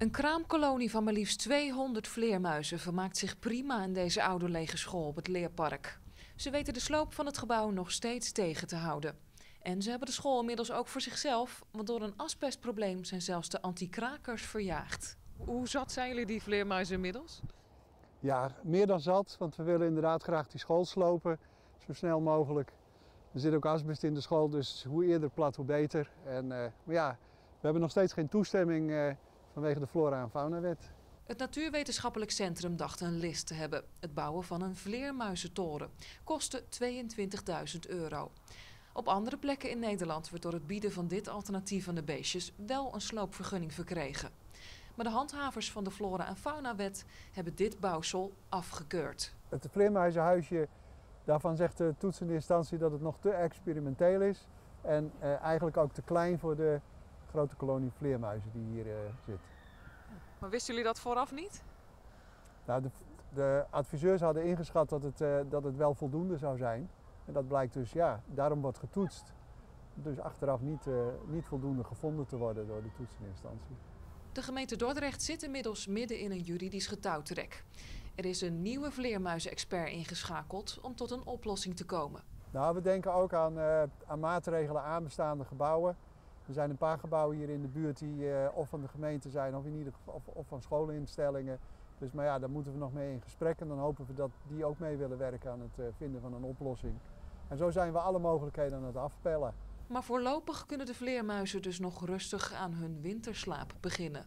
Een kraamkolonie van maar liefst 200 vleermuizen vermaakt zich prima in deze oude lege school op het leerpark. Ze weten de sloop van het gebouw nog steeds tegen te houden. En ze hebben de school inmiddels ook voor zichzelf, want door een asbestprobleem zijn zelfs de anti-krakers verjaagd. Hoe zat zijn jullie die vleermuizen inmiddels? Ja, meer dan zat, want we willen inderdaad graag die school slopen, zo snel mogelijk. Er zit ook asbest in de school, dus hoe eerder plat, hoe beter. En, uh, maar ja, we hebben nog steeds geen toestemming uh, vanwege de flora- en faunawet. Het Natuurwetenschappelijk Centrum dacht een list te hebben. Het bouwen van een vleermuizentoren kostte 22.000 euro. Op andere plekken in Nederland wordt door het bieden van dit alternatief aan de beestjes wel een sloopvergunning verkregen. Maar de handhavers van de Flora- en Faunawet hebben dit bouwsel afgekeurd. Het vleermuizenhuisje, daarvan zegt de toetsende instantie dat het nog te experimenteel is. En eh, eigenlijk ook te klein voor de grote kolonie vleermuizen die hier uh, zit. Maar wisten jullie dat vooraf niet? Nou, de, de adviseurs hadden ingeschat dat het, uh, dat het wel voldoende zou zijn. En dat blijkt dus, ja, daarom wordt getoetst. Dus achteraf niet, uh, niet voldoende gevonden te worden door de toetsende instantie. De gemeente Dordrecht zit inmiddels midden in een juridisch getouwtrek. Er is een nieuwe vleermuizenexpert ingeschakeld om tot een oplossing te komen. Nou, we denken ook aan, uh, aan maatregelen aan bestaande gebouwen. Er zijn een paar gebouwen hier in de buurt die uh, of van de gemeente zijn of, in ieder geval, of, of van scholeninstellingen. Dus maar ja, daar moeten we nog mee in gesprek en dan hopen we dat die ook mee willen werken aan het uh, vinden van een oplossing. En zo zijn we alle mogelijkheden aan het afpellen. Maar voorlopig kunnen de vleermuizen dus nog rustig aan hun winterslaap beginnen.